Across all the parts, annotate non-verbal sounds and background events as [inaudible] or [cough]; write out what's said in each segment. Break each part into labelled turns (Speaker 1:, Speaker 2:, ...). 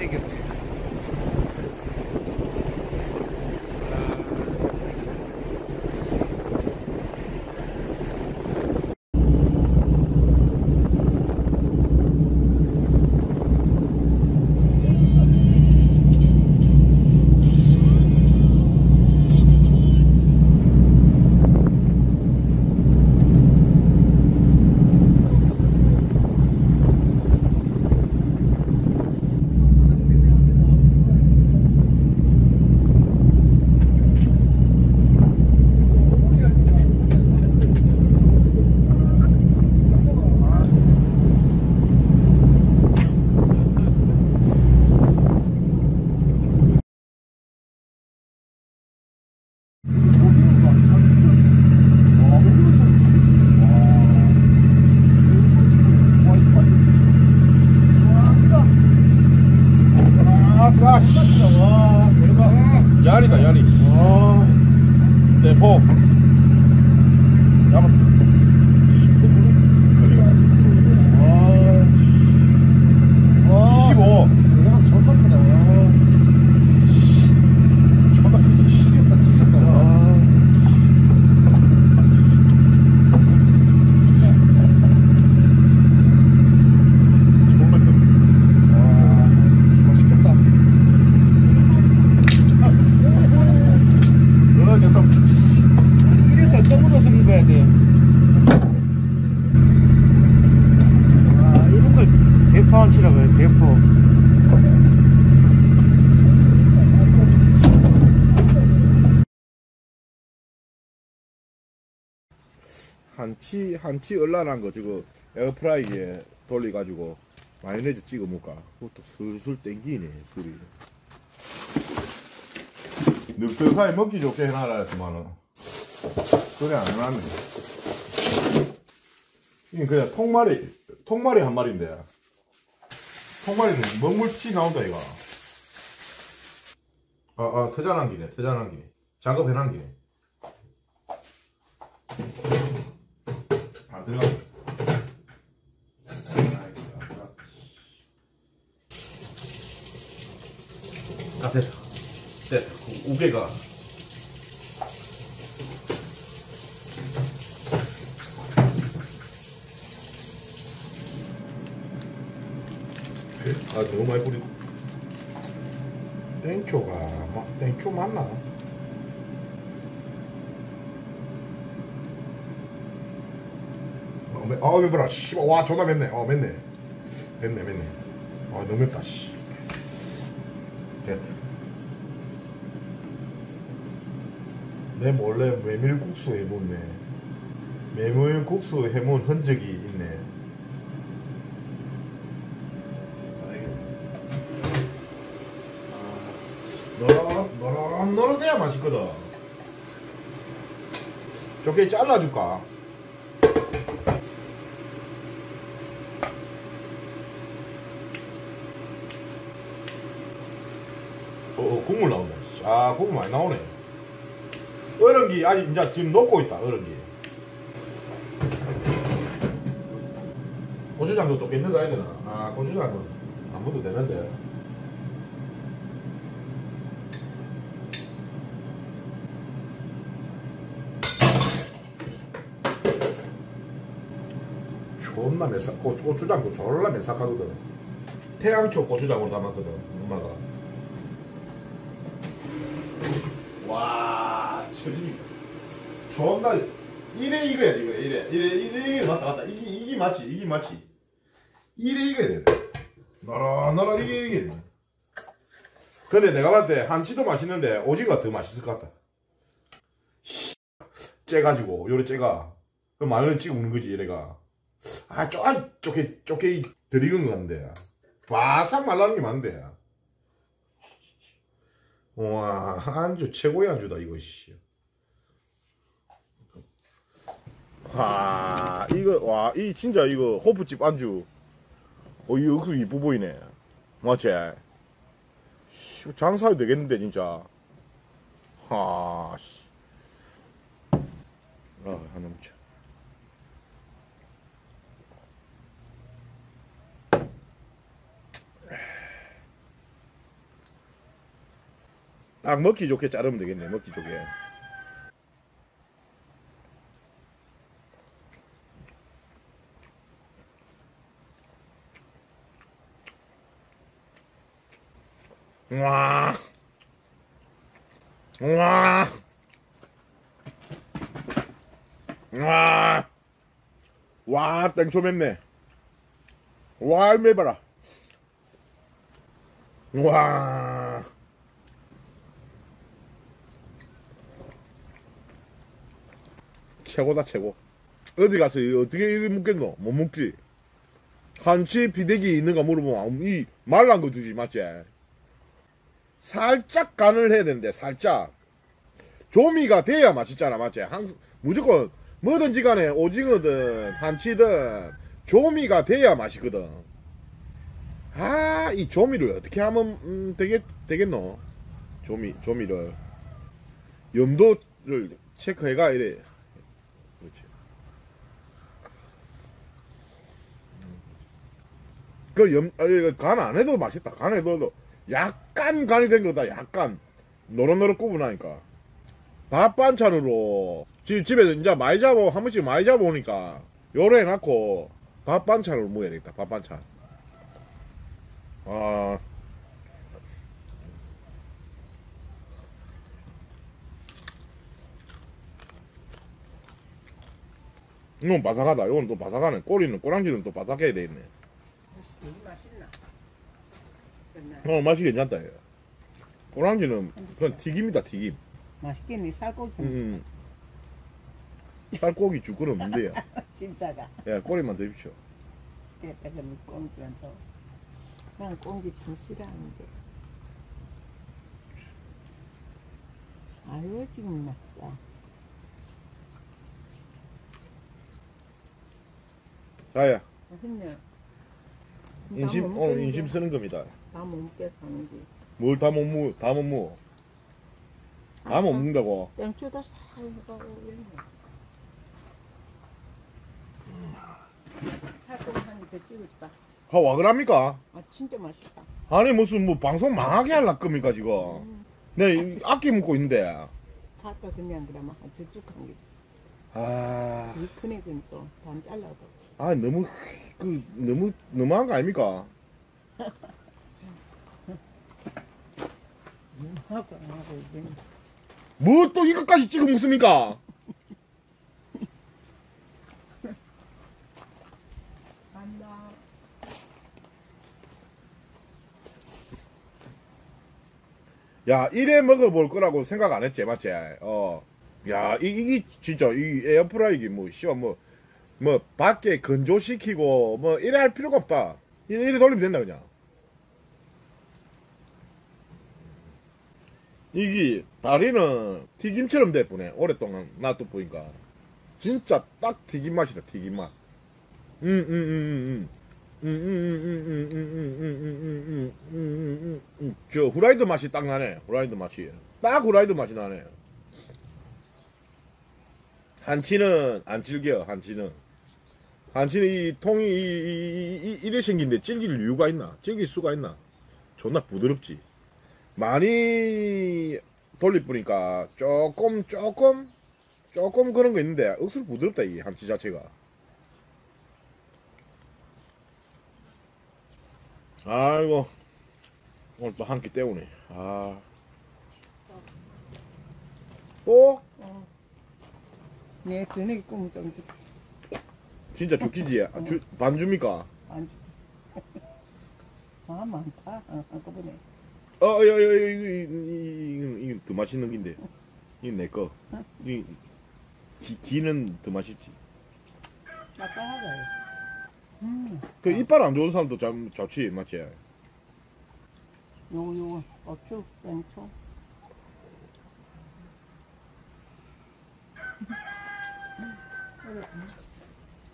Speaker 1: 되겠네.
Speaker 2: 아, 씨.
Speaker 1: 와, 대박.
Speaker 2: 야리다, 야리.
Speaker 1: 와,
Speaker 2: 대포. 야마. 거리가
Speaker 1: 와. 와.
Speaker 2: 25.
Speaker 1: 대박 존나 크다. 와.
Speaker 2: 존나 크지.
Speaker 1: 시겠다, 시겠다. 와.
Speaker 2: 존나 크.
Speaker 1: 와, 맛있겠다.
Speaker 2: 어, 됐다.
Speaker 1: 이래서 검은 옷을 입어야 돼. 아, 이런 걸 대포한치라고 해요, 대포.
Speaker 2: 한치 한치 얼라난 거 지금 에어프라이기에 돌려가지고 마요네즈 찍어 먹까? 그것도 술술 땡기네 술이. 늑득하게 먹기 좋게 해놔라 했지만은. 그래 안 해놨네. 이게 그냥 통마리 통마리 한 마리인데. 통마리는 먹물치 나온다 이거. 아아 터잔한 기네 터잔한 기네. 작업해놓은 기네. 아 들어가. 아 됐다. 됐다. 그 우개가. 아 너무 많이 뿌리. 땡초가 마- 땡초 맞나? 어, 매, 아. 씨발, 와, 존나 맵네. 어, 맵네. 맵네, 맵네. 아, 너무 맵다, 씨. 됐다. 내 몰래 메밀국수 해먹네. 메밀국수 해먹은 흔적이 있네. 노릇, 노릇, 노릇해야 맛있거든. 저게 잘라줄까? 어, 어, 국물. 씨. 아, 국물 많이 나오네. 어른기 아직 이제 지금 녹고 있다. 어른기. 고추장도 또 깼는 거 아야 되나? 아, 고추장은 안 먹어도 되는데. 존나 매삭, 고추, 고추장도 졸라 매삭하거든. 태양초 고추장으로 담았거든, 엄마가. 와, 처지니. 존나, 이래 이거야, 이거. 이래, 이래, 이래, 이래, 맞다, 맞다. 이게, 이게 맞지, 이게 맞지. 이래 이거야 돼. 너라, 이게, 이게. 돼. 근데 내가 봤을 때 한치도 맛있는데 오징어가 더 맛있을 것 같다. 째가지고, 요리 째가. 그럼 마요네즈 찍어 먹는 거지, 얘네가. 아, 쪼, 아, 쪼개, 쪼개, 덜 익은 거 같은데. 바싹 말라는 게 맞는데. 와, 안주 최고의 안주다, 이거, 씨. 와, 이거, 와, 이 진짜 이거 호프집 안주. 어, 이 억수 이쁘 보이네. 맞지? 씨, 장사해도 되겠는데, 진짜. 하, 씨. 아, 한 넘쳐. 딱 먹기 좋게 자르면 되겠네. 먹기 좋게. 와. 와. 와. 와, 땡초 맵네. 와, 매봐라. 와. 최고다, 최고. 어디 가서 어떻게 이리 먹겠노? 못 먹지. 한치 비대기 있는가 물어보면, 이 말란 거 주지, 맞지? 살짝 간을 해야 되는데, 살짝. 조미가 돼야 맛있잖아, 맞지? 항 무조건, 뭐든지 간에 오징어든, 한치든, 조미가 돼야 맛있거든. 아, 이 조미를 어떻게 하면, 음, 되겠, 되겠노? 조미, 조미를. 염도를 체크해가, 이래. 그렇지. 그 염, 간 안 해도 맛있다. 간 해도 약간 간이 된 거다. 약간 노릇노릇 구분하니까. 밥 반찬으로 집, 집에 이제 많이 잡아 한 번씩 많이 잡아 오니까 요래 해놓고 밥 반찬으로 먹어야 되겠다. 밥 반찬. 아. 이건 바삭하다. 이건 또 바삭하네. 꼬리는 꼬랑지는 또 바삭해야 되겠네.
Speaker 3: 되게 맛있나?
Speaker 2: 어 맛이 괜찮다. 얘. 꼬랑지는 그건 튀김이다 튀김.
Speaker 3: 맛있겠니? 살코기
Speaker 2: 음. 살코기 죽고는 없는데요. [laughs]
Speaker 3: 진짜가
Speaker 2: 예, 꼬리만 드십시오.
Speaker 3: 됐다 그러면 꽁지한테 난 꽁지 참 싫어하는데 아유 지금 맛있다
Speaker 2: 자야,
Speaker 3: 맛있네
Speaker 2: 인심 오늘 인심 쓰는 겁니다.
Speaker 3: 다못 먹겠어 하는데
Speaker 2: 뭘다 못 먹, 다못 먹어. 다 못 먹는다고.
Speaker 3: 땡초다 살가고 살코기 찍어줄까?
Speaker 2: 아, 와 그럽니까?
Speaker 3: 아 진짜 맛있다
Speaker 2: 아니 무슨 뭐 방송 망하게 할라 겁니까 지금?
Speaker 3: 음,
Speaker 2: 내 이- 아끼 먹고 있는데.
Speaker 3: 아까 그냥 그러면 저쪽 한게
Speaker 2: 아,
Speaker 3: 이 큰 애는 또반 잘라도
Speaker 2: 아 너무 그 너무 너무한 거 아닙니까? [laughs]
Speaker 3: 하고 안 하고 이제
Speaker 2: 뭐또 이것까지 찍어 먹습니까?
Speaker 3: 간다
Speaker 2: 야, 이래 먹어볼 거라고 생각 안 했지, 맞지? 어. 야, 이, 이게 진짜, 이 에어프라이기 뭐, 씨발, 뭐, 뭐, 밖에 건조시키고, 뭐, 이래 할 필요가 없다. 이래, 이래 돌리면 된다, 그냥. 이게, 다리는 튀김처럼 돼보네. 오랫동안 놔둬 보니까. 진짜 딱 튀김 맛이다, 튀김 맛. 음, 음, 음, 음, 음. 음, 음, 음, 음, 음, 음, 음, 음, 음, 음, 음, 음. 저 후라이드 맛이 딱 나네. 후라이드 맛이. 딱 후라이드 맛이 나네. 한치는 안 질겨. 한치는. 한치는 이 통이 이, 이, 이, 이, 이래 생긴데 질길 이유가 있나? 질길 수가 있나? 존나 부드럽지. 많이 돌리보니까 조금 조금 조금 그런 거 있는데 억수로 부드럽다 이 한치 자체가. 아이고 오늘 또 한 끼 때우네 아 또?
Speaker 3: 어. 내 저녁에 꿈을 좀 줄-
Speaker 2: 진짜 죽기지 아, 주, 반 줍니까? [laughs]
Speaker 3: 안 줄. 아 많다. 어, 한꺼번에.
Speaker 2: 어, 야, 야, 야, 이거, 이거, 이거, 더 맛있는 긴데. 이거 내 거. 이, 기, 기는 더 맛있지.
Speaker 3: 아까하다. 음.
Speaker 2: 그 이빨 안 좋은 사람도 참 좋지, 맞지?
Speaker 3: 요거 요거 어쭈 땡초.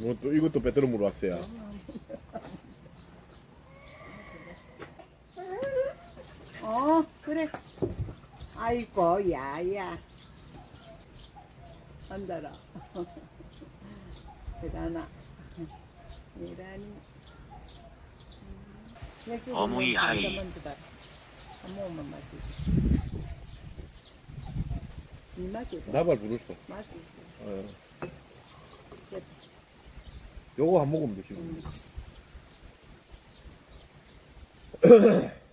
Speaker 2: 뭐또 이것도 빼들어 물어왔어요.
Speaker 3: 어 그래. 아이고 야야. 한달아. [laughs] 대단하. 대단히.
Speaker 4: 어무이 하이.
Speaker 3: 한 모금만 마시지. 이 맛이 있어.
Speaker 2: 나발 부르소.
Speaker 3: 맛이 있어.
Speaker 2: 어. 요거 한 모금 드시고.
Speaker 3: 음. [clears throat]